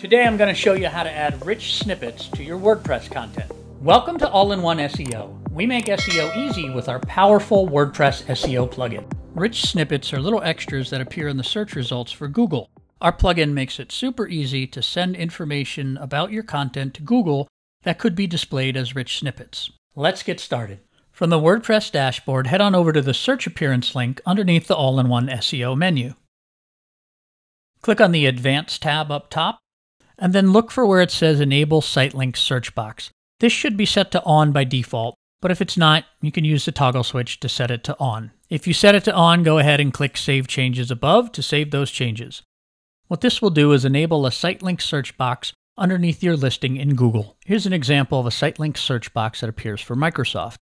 Today I'm going to show you how to add rich snippets to your WordPress content. Welcome to All-in-One SEO. We make SEO easy with our powerful WordPress SEO plugin. Rich snippets are little extras that appear in the search results for Google. Our plugin makes it super easy to send information about your content to Google that could be displayed as rich snippets. Let's get started. From the WordPress dashboard, head on over to the search appearance link underneath the All-in-One SEO menu. Click on the Advanced tab up top and then look for where it says Enable Site Links search box. This should be set to on by default, but if it's not, you can use the toggle switch to set it to on. If you set it to on, go ahead and click Save Changes above to save those changes. What this will do is enable a site link search box underneath your listing in Google. Here's an example of a site link search box that appears for Microsoft.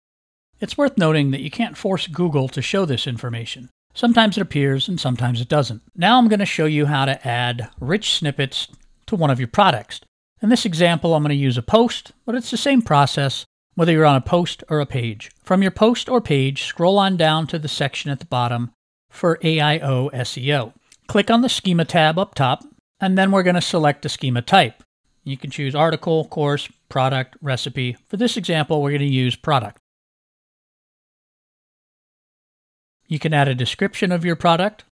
It's worth noting that you can't force Google to show this information. Sometimes it appears and sometimes it doesn't. Now I'm going to show you how to add rich snippets to one of your products. In this example, I'm going to use a post, but it's the same process whether you're on a post or a page. From your post or page, scroll on down to the section at the bottom for AIO SEO. Click on the schema tab up top, and then we're going to select a schema type. You can choose article, course, product, recipe. For this example, we're going to use product. You can add a description of your product,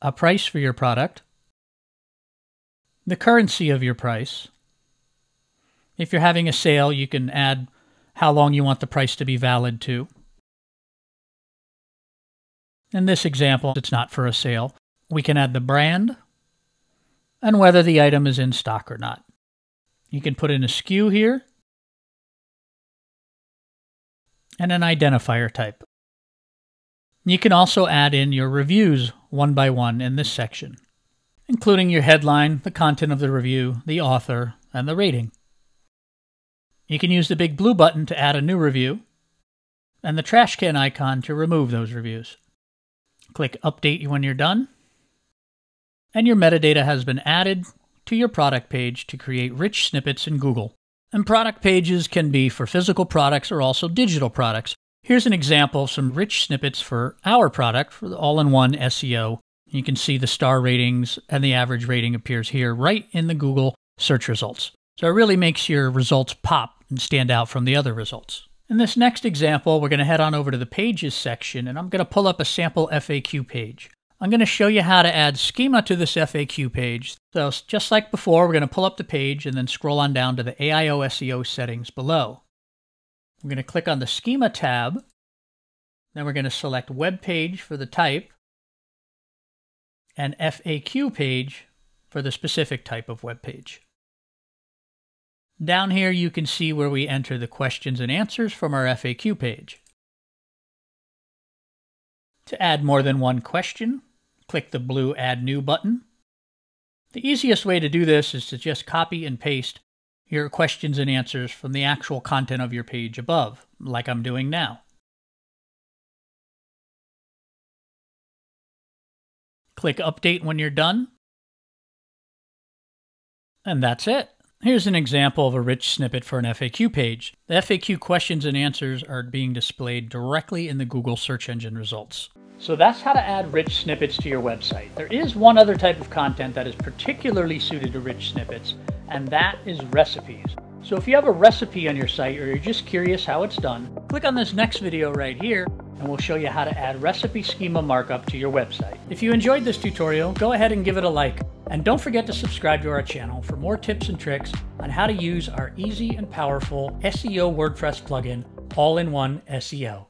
a price for your product, the currency of your price. If you're having a sale, you can add how long you want the price to be valid to. In this example, it's not for a sale. We can add the brand and whether the item is in stock or not. You can put in a SKU here and an identifier type. You can also add in your reviews one by one in this section including your headline, the content of the review, the author, and the rating. You can use the big blue button to add a new review, and the trash can icon to remove those reviews. Click Update when you're done, and your metadata has been added to your product page to create rich snippets in Google. And product pages can be for physical products or also digital products. Here's an example of some rich snippets for our product for the all in one SEO you can see the star ratings and the average rating appears here right in the Google search results. So it really makes your results pop and stand out from the other results. In this next example, we're going to head on over to the Pages section, and I'm going to pull up a sample FAQ page. I'm going to show you how to add schema to this FAQ page. So just like before, we're going to pull up the page and then scroll on down to the AIO SEO settings below. We're going to click on the Schema tab. Then we're going to select Web Page for the type an FAQ page for the specific type of web page. Down here you can see where we enter the questions and answers from our FAQ page. To add more than one question, click the blue Add New button. The easiest way to do this is to just copy and paste your questions and answers from the actual content of your page above, like I'm doing now. Click Update when you're done. And that's it. Here's an example of a rich snippet for an FAQ page. The FAQ questions and answers are being displayed directly in the Google search engine results. So that's how to add rich snippets to your website. There is one other type of content that is particularly suited to rich snippets, and that is recipes. So if you have a recipe on your site or you're just curious how it's done, click on this next video right here and we'll show you how to add recipe schema markup to your website. If you enjoyed this tutorial, go ahead and give it a like. And don't forget to subscribe to our channel for more tips and tricks on how to use our easy and powerful SEO WordPress plugin, All-in-One SEO.